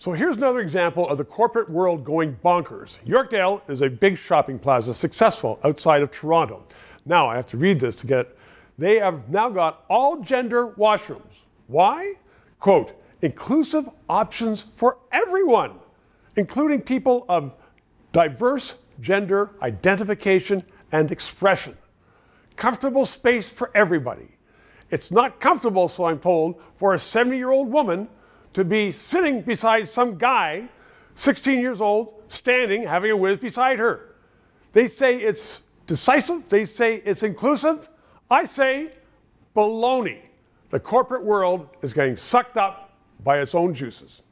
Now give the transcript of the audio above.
So here's another example of the corporate world going bonkers. Yorkdale is a big shopping plaza, successful outside of Toronto. Now I have to read this to get it. They have now got all gender washrooms. Why? Quote, inclusive options for everyone, including people of diverse gender identification and expression. Comfortable space for everybody. It's not comfortable, so I'm told, for a 70 year old woman to be sitting beside some guy, 16 years old, standing, having a whiz beside her. They say it's decisive, they say it's inclusive. I say baloney. The corporate world is getting sucked up by its own juices.